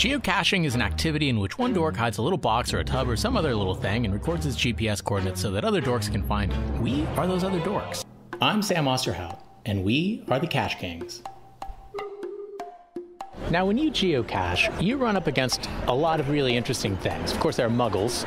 Geocaching is an activity in which one dork hides a little box or a tub or some other little thing and records its GPS coordinates so that other dorks can find it. We are those other dorks. I'm Sam Osterhout, and we are the Cache Kings. Now, when you geocache, you run up against a lot of really interesting things. Of course, there are muggles,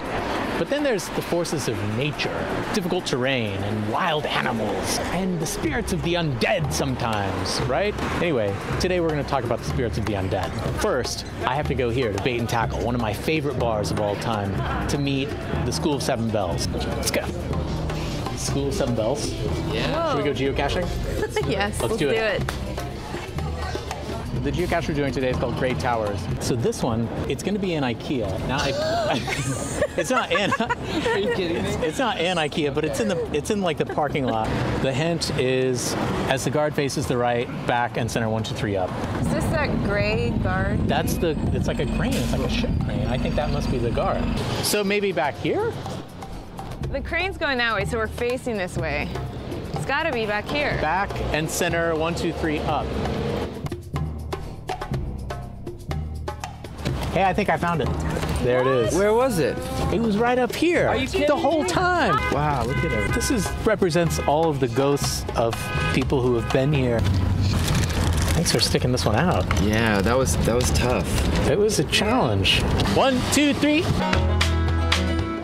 but then there's the forces of nature, difficult terrain, and wild animals, and the spirits of the undead sometimes, right? Anyway, today we're going to talk about the spirits of the undead. First, I have to go here to Bait and Tackle, one of my favorite bars of all time, to meet the School of Seven Bells. Let's go. School of Seven Bells. Yeah. Should we go geocaching? yes, Let's let's, do do, it. it. The geocache we're doing today is called Great Towers. So this one, it's going to be in IKEA. Now, I, it's not in. Are you kidding me? It's not in IKEA, but it's in the it's in like the parking lot. The hint is as the guard faces the right, back and center one, two, three up. Is this that gray guard? That's the it's like a crane. It's like a ship crane. I think that must be the guard. So maybe back here. The crane's going that way, so we're facing this way. It's gotta be back here. Back and center one, two, three up. Hey, I think I found it. There it is. Where was it? It was right up here. Are you The kidding whole time. Wow, look at it. This is represents all of the ghosts of people who have been here. Thanks for sticking this one out. Yeah, that was that was tough. It was a challenge. One, two, three.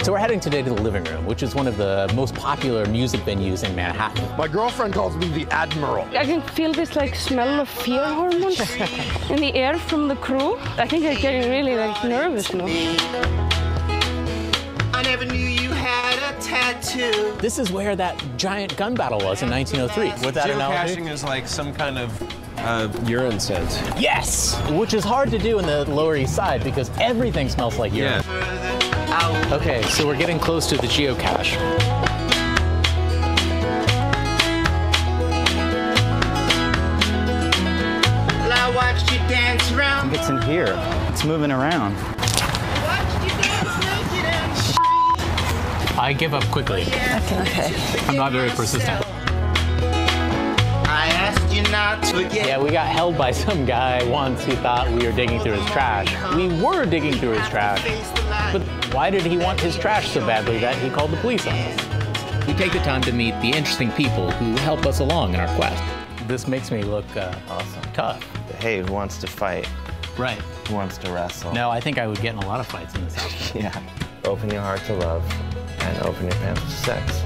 So we're heading today to the living room, which is one of the most popular music venues in Manhattan. My girlfriend calls me the Admiral. I can feel this like smell of fear hormones in the air from the crew. I think I'm getting really like nervous now. I never knew you had a tattoo. This is where that giant gun battle was in 1903. With that analogy? Geocaching is like some kind of uh, urine scent. Yes, which is hard to do in the Lower East Side because everything smells like urine. Out. Okay, so we're getting close to the geocache. Well, I watched you dance around. It's in here. It's moving around. Watched you dance naked and sh- I give up quickly. Okay. I'm not very persistent. I asked you not to forget. Yeah, we got held by some guy once who thought we were digging through his trash. We were digging through his trash. But why did he want his trash so badly that he called the police on us? We take the time to meet the interesting people who help us along in our quest. This makes me look uh, awesome. tough. Hey, who wants to fight? Right. Who wants to wrestle? No, I think I would get in a lot of fights in this house. Yeah. Open your heart to love and open your pants to sex.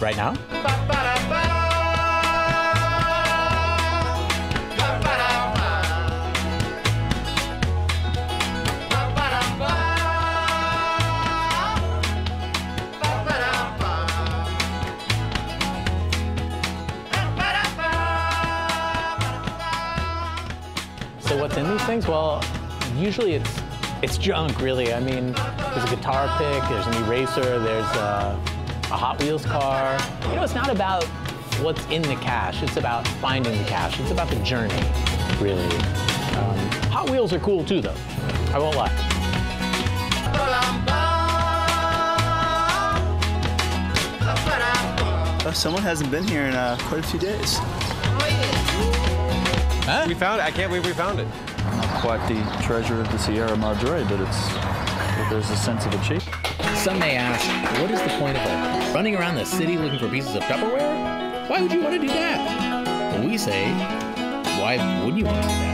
Right now? So what's in these things? Well, usually it's it's junk, really. I mean, there's a guitar pick, there's an eraser, there's a, a Hot Wheels car. You know, it's not about what's in the cache. It's about finding the cache. It's about the journey, really. Um, Hot Wheels are cool too, though. I won't lie. Oh, someone hasn't been here in uh, quite a few days. We found it. I can't believe we found it. Not quite the treasure of the Sierra Madre, but it's there's a sense of achievement. Some may ask, what is the point of like, running around the city looking for pieces of Tupperware? Why would you want to do that? Well, we say, why wouldn't you want to do that?